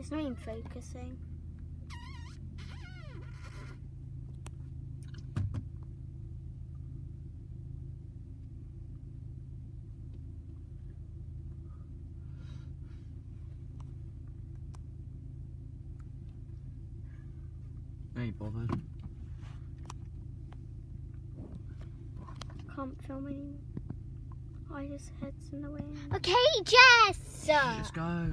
It's not even focusing. Ain't bothered. Can't film anymore. I just heads in the way. Okay, Jess. Let's go.